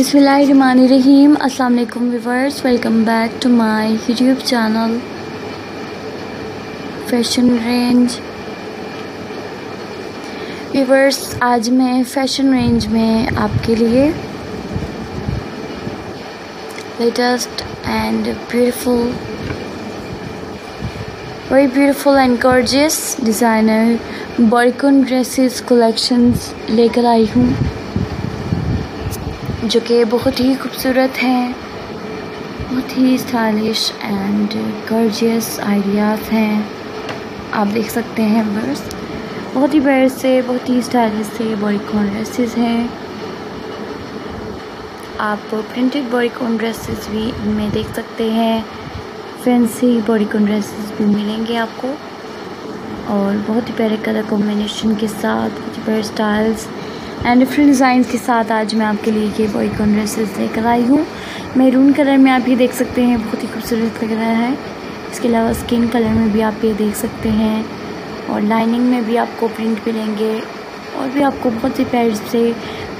बिसमीम अस्सलाम वालेकुम viewers, welcome back to my YouTube channel. Fashion range. Viewers, आज मैं फ़ैशन रेंज में आपके लिए latest and beautiful very beautiful and gorgeous designer bodycon dresses collections लेकर आई हूँ। जो कि बहुत ही खूबसूरत हैं। बहुत ही स्टाइलिश एंड गर्जियस आइडियाज़ हैं। आप देख सकते हैं बर्स बहुत ही बड़े से, बहुत ही स्टाइलिश से बॉयकॉन ड्रेसेस हैं। आप प्रिंटेड बॉयकॉन ड्रेसेस भी इनमें देख सकते हैं। फैंसी बॉडीकॉन ड्रेसेस भी मिलेंगे आपको। और बहुत ही प्यारे कलर कॉम्बिनेशन के साथ, बहुत ही प्यारे स्टाइल्स एंड डिफरेंट डिज़ाइन के साथ आज मैं आपके लिए ये बॉयकॉन ड्रेसेस लेकर आई हूँ। मैरून कलर में आप ये देख सकते हैं, बहुत ही खूबसूरत लग रहा है। इसके अलावा स्किन कलर में भी आप ये देख सकते हैं। और लाइनिंग में भी आपको प्रिंट मिलेंगे। और भी आपको बहुत ही पैर से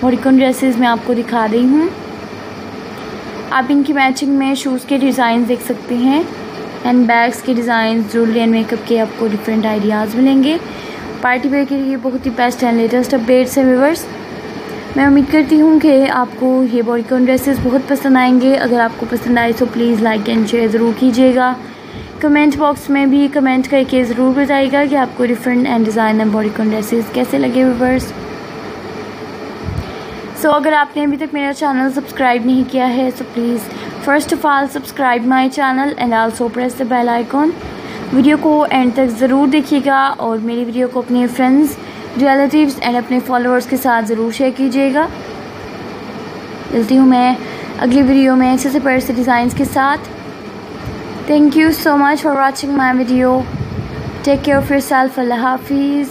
बॉडीकॉन ड्रेसेस मैं आपको दिखा रही हूँ। आप इनकी मैचिंग में शूज़ के डिज़ाइन देख सकते हैं। एंड बैग्स के डिज़ाइन ज्वेलरी एंड मेकअप के आपको डिफरेंट आइडियाज़ मिलेंगे। पार्टी वेयर के लिए बहुत ही बेस्ट एंड लेटेस्ट अपडेट्स हैं व्यूवर्स मैं उम्मीद करती हूँ कि आपको ये बॉडीकॉन ड्रेसेस बहुत पसंद आएँगे। अगर आपको पसंद आए तो प्लीज़ लाइक एंड शेयर ज़रूर कीजिएगा। कमेंट बॉक्स में भी कमेंट करके ज़रूर बताइएगा कि आपको different and designer bodycon dresses कैसे लगे व्यूवर्स सो so, अगर आपने अभी तक मेरा चैनल सब्सक्राइब नहीं किया है तो please first of all subscribe my channel and also press the bell icon video को एंड तक ज़रूर देखिएगा और मेरी वीडियो को अपने फ्रेंड्स रिलेटिव्स एंड अपने फॉलोअर्स के साथ ज़रूर शेयर कीजिएगा। मिलती हूँ मैं अगली वीडियो में अच्छे से पैर से डिज़ाइन के साथ। Thank you so much for watching my video take care of self अल्लाह हाफिज़